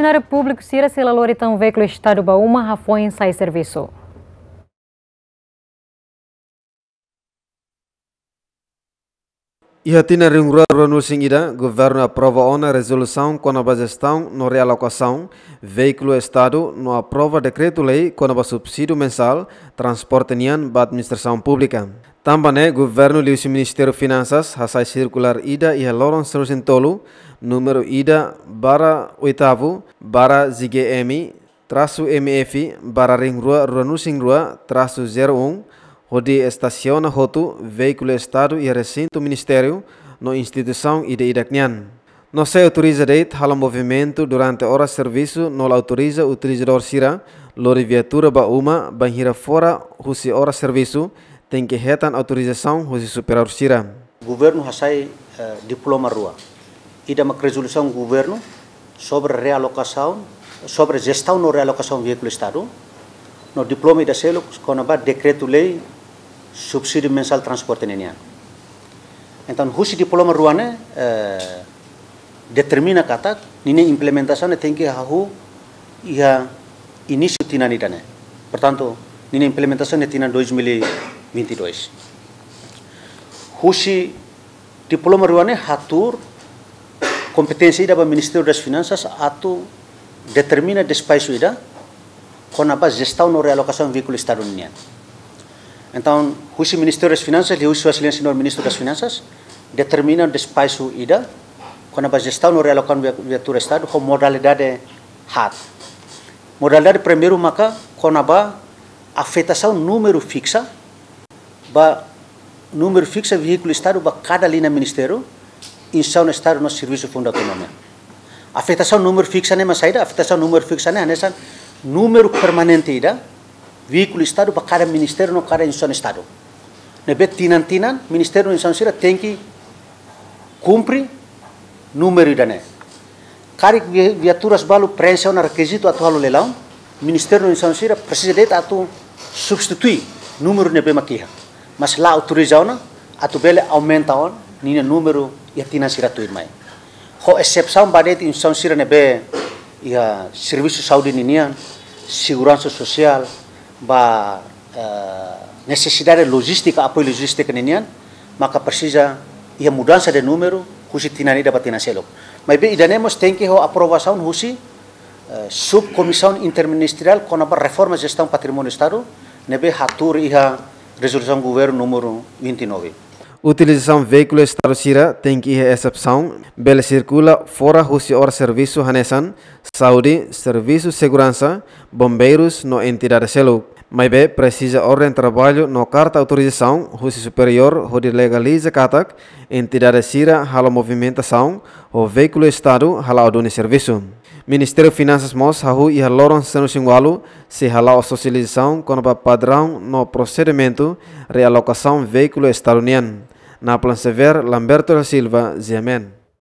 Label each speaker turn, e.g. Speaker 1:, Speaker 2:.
Speaker 1: Funcionário público Cira Selaloritan veículo Estado Bauma Rafoi em sai serviço.
Speaker 2: Ihatina ringrua ronu ida, governo aprova ona resolução com a gestão no realocação, veículo Estado no aprova decreto-lei com a subsídio mensal, transporte nian ba administração pública. Também governo liu Ministério Finanças, hasai circular ida e loron serusentolo, número ida bara oitavo, bara ZGM, traço MF, bara ringrua ronu singrua, traço 01, Rodi estaciona hotu veículo Estado e recinto Ministério no instituição de idacnian. Não se autoriza deit hal movimento durante horas de serviço, não autoriza o utilizador sira, lori viatura ba uma, banhira fora, husi horas de serviço, tem que retan autorização husi superior sira.
Speaker 3: Governo hasai uh, diploma rua. Ida mak resolução governo sobre realocação, sobre gestão no realocação veículo Estado. No diploma ida selo, com a decreto-lei subsídio mensal transporte nenia. Então, husi diploma ruane eh, determina kata nini implementação tem hahu ia início tinani dane. Portanto, nini implementação tina 2022. Husi diploma ruane hatur competência ida Ministério das Finanças atu determina despaço ida com a gestão no realocação veículo estadunidense. Então, o Ministério das Finanças e o Excelência do Ministro das Finanças determinam despacho ida quando a gestão no realocação viatura Estado com modalidade hat. Modalidade primeiro maka quando a afetação número fixa ba número fixa veículo Estado ba cada linha Ministério insão no Estado no serviço fundo autonomia. Afetação número fixa nem mas afetação número fixa nem nessa número permanente ida veículo Estado para cada ministério no cada instituição Estado. Nebe tinan-tinan, ministério instituição sira tem que cumprir número idane. Kari viaturas balu prensa na requisito atual leilão, ministério instituição sira precisa de atu substituir número nebe makiha. Mas lá autorizar na atu bele aumenta on nina número ia tinan sira tu irmai. Ho exceção badet instituição sira nebe ia serviço saúde ninian, segurança social, ba uh, necessidade logística, apoio logístico ninian, maka precisa ia mudança de número, husi tinani dapat tinaselo. Mas bem, idanemos tem que a aprovação husi uh, subcomissão interministerial com a reforma gestão patrimônio estado, nebe hatur iha resolução governo número 29.
Speaker 2: Utilização veículo estado sira tem que exceção, bela circula fora husi hora serviço hanesan, saúde, serviço segurança, bombeiros no entidade selo. Mas bem, precisa ordem de trabalho no carta autorização, husi superior, onde legaliza katak, entidade sira hala movimentação, o veículo estado hala odone serviço. Ministério Finanças mos hahu e haloron senu singualo se hala a socialização com o padrão no procedimento realocação veículo estaduniano. na Sever, Lamberto da Silva, Ziemen.